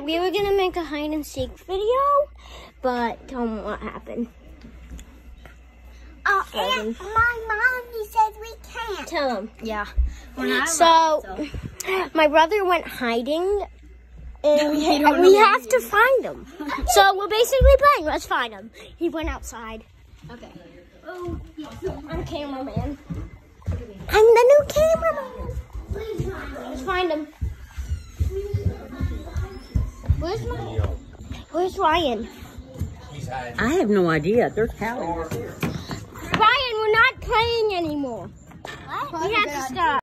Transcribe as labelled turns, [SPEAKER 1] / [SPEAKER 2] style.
[SPEAKER 1] that we were gonna make a hide and seek video, but tell them what happened.
[SPEAKER 2] Oh,
[SPEAKER 1] Seven.
[SPEAKER 2] and my mommy says we can't.
[SPEAKER 1] Tell them.
[SPEAKER 2] Yeah. Not
[SPEAKER 1] So, my brother went hiding, and
[SPEAKER 2] We
[SPEAKER 1] we have to find him. so we're basically playing. Let's find him. He went outside.
[SPEAKER 2] Okay.
[SPEAKER 1] Oh, I'm cameraman. I'm the new cameraman. Let's find him. Where's my? Where's Ryan?
[SPEAKER 3] I have no idea. They're telling us.
[SPEAKER 1] Ryan, we're not playing anymore. We have to stop.